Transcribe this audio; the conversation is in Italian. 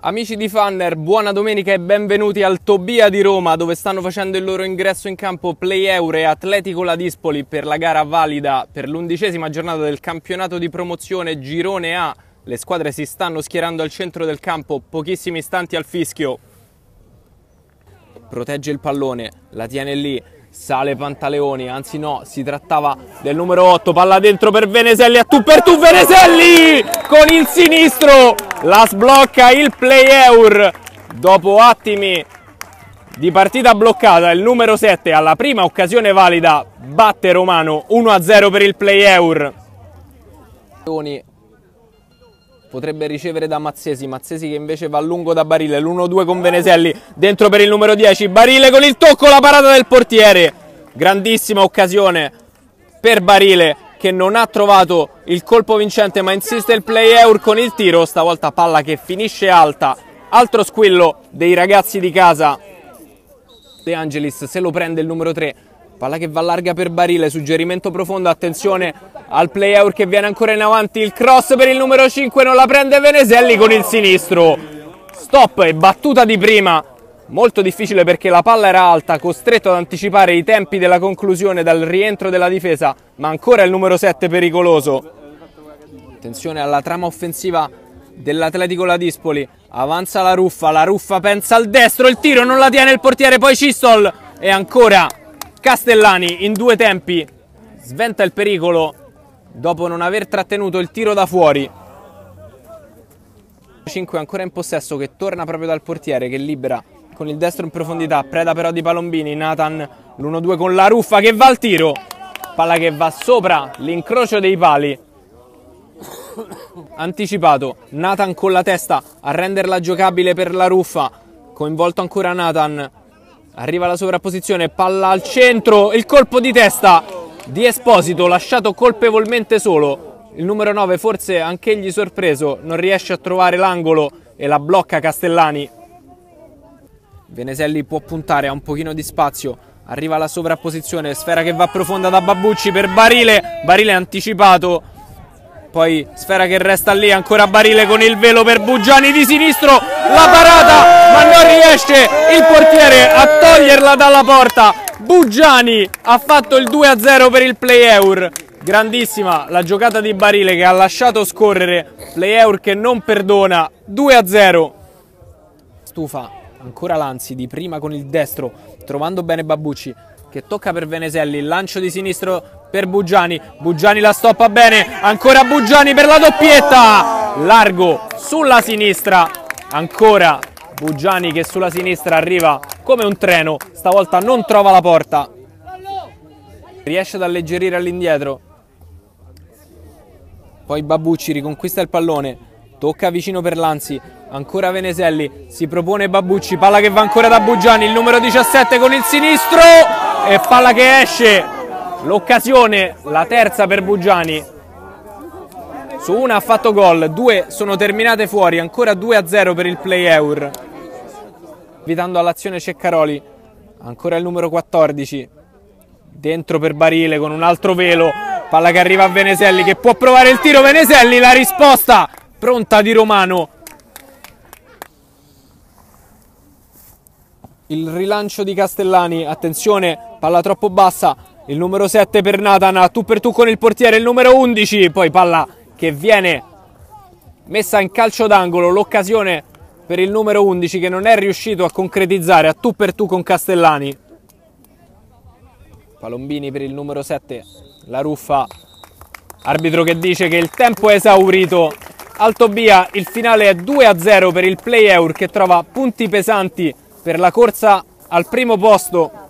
Amici di Fanner, buona domenica e benvenuti al Tobia di Roma dove stanno facendo il loro ingresso in campo Play Euro e Atletico Ladispoli per la gara valida per l'undicesima giornata del campionato di promozione Girone A. Le squadre si stanno schierando al centro del campo, pochissimi istanti al fischio. Protegge il pallone, la tiene lì, sale Pantaleoni, anzi no, si trattava del numero 8, palla dentro per Veneselli, a tu per tu Veneselli! Con il sinistro, la sblocca il play eur dopo attimi di partita bloccata, il numero 7 alla prima occasione valida batte Romano 1-0 per il play eur potrebbe ricevere da Mazzesi, Mazzesi che invece va lungo da Barile, l'1-2 con Veneselli, dentro per il numero 10, Barile con il tocco, la parata del portiere, grandissima occasione per Barile che non ha trovato il colpo vincente ma insiste il play eur con il tiro, stavolta palla che finisce alta, altro squillo dei ragazzi di casa, De Angelis se lo prende il numero 3, Palla che va larga per Barile, suggerimento profondo, attenzione al play out che viene ancora in avanti, il cross per il numero 5, non la prende Veneselli con il sinistro. Stop e battuta di prima, molto difficile perché la palla era alta, costretto ad anticipare i tempi della conclusione dal rientro della difesa, ma ancora il numero 7 pericoloso. Attenzione alla trama offensiva dell'Atletico Ladispoli, avanza la Ruffa, la Ruffa pensa al destro, il tiro non la tiene il portiere, poi Cistol e ancora Castellani in due tempi sventa il pericolo dopo non aver trattenuto il tiro da fuori. 5 ancora in possesso che torna proprio dal portiere che libera con il destro in profondità, preda però di Palombini, Nathan l'1-2 con la ruffa che va al tiro, palla che va sopra l'incrocio dei pali. Anticipato, Nathan con la testa a renderla giocabile per la ruffa, coinvolto ancora Nathan, Arriva la sovrapposizione, palla al centro, il colpo di testa di Esposito, lasciato colpevolmente solo. Il numero 9 forse anch'egli sorpreso, non riesce a trovare l'angolo e la blocca Castellani. Veneselli può puntare, ha un pochino di spazio, arriva la sovrapposizione, sfera che va profonda da Babucci per Barile, Barile anticipato, poi sfera che resta lì, ancora Barile con il velo per Bugiani di sinistro, la parata, ma non riesce il portiere a toglierla dalla porta. Bugiani ha fatto il 2-0 per il play eur. Grandissima la giocata di Barile che ha lasciato scorrere, play eur che non perdona, 2-0. Stufa ancora Lanzi di prima con il destro, trovando bene Babucci che tocca per Veneselli, lancio di sinistro per Bugiani, Bugiani la stoppa bene, ancora Bugiani per la doppietta, largo sulla sinistra, ancora Bugiani che sulla sinistra arriva come un treno, stavolta non trova la porta, riesce ad alleggerire all'indietro, poi Babucci riconquista il pallone, tocca vicino per Lanzi, ancora Veneselli, si propone Babucci, palla che va ancora da Bugiani, il numero 17 con il sinistro. E palla che esce. L'occasione, la terza per Bugiani. Su una ha fatto gol, due sono terminate fuori, ancora 2-0 per il play eur. Invitando all'azione Ceccaroli, ancora il numero 14. Dentro per Barile con un altro velo, palla che arriva a Veneselli che può provare il tiro, Veneselli la risposta pronta di Romano. Il rilancio di Castellani, attenzione, palla troppo bassa, il numero 7 per Nathan, tu per tu con il portiere, il numero 11, poi palla che viene messa in calcio d'angolo, l'occasione per il numero 11 che non è riuscito a concretizzare a tu per tu con Castellani. Palombini per il numero 7, la ruffa, arbitro che dice che il tempo è esaurito. Alto via, il finale è 2-0 per il Play Eur che trova punti pesanti per la corsa al primo posto